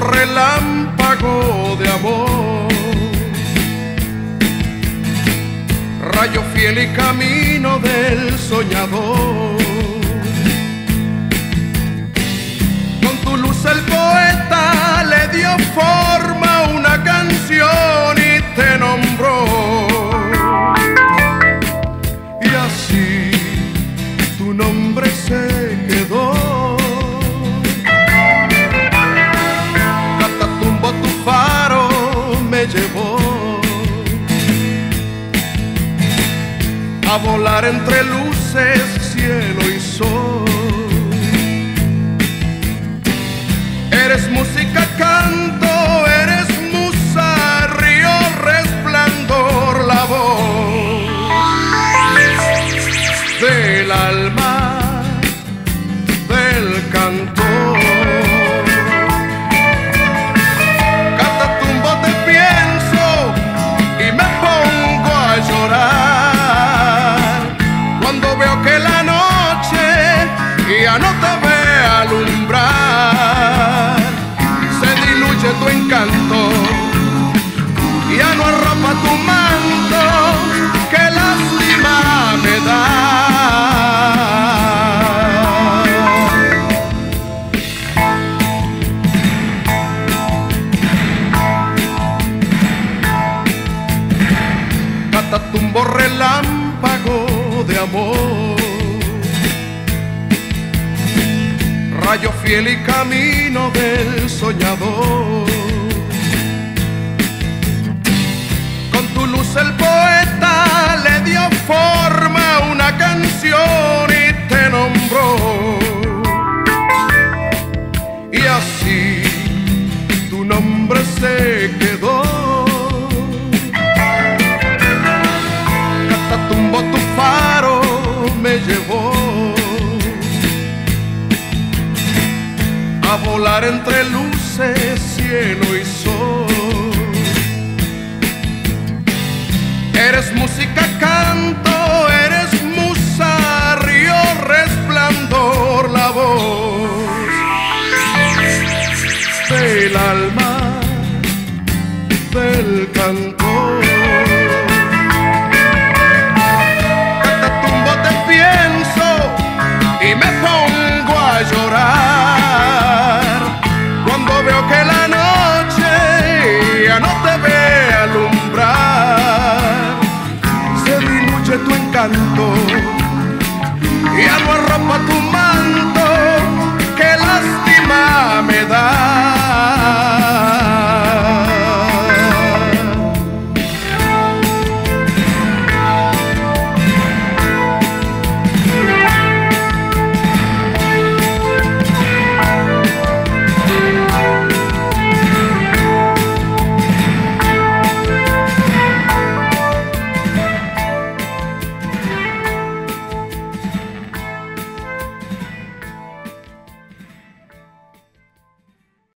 relámpago de amor. Rayo fiel y camino del soñador. Con tu luz el poeta le dio forma a volar entre luces, cielo y sol. Eres música, canto, eres musa, río, resplandor, la voz del alma del cantor. Veo que la noche ya no te ve alumbrar, se diluye tu encanto, ya no arropa tu manto, amor. Rayo fiel y camino del soñador. Con tu luz el poeta le dio forma a una canción y te nombró. Y así a volar entre luces, cielo y sol. Eres música, canto, eres musa, río, resplandor, la voz del alma del cantor. ropa tu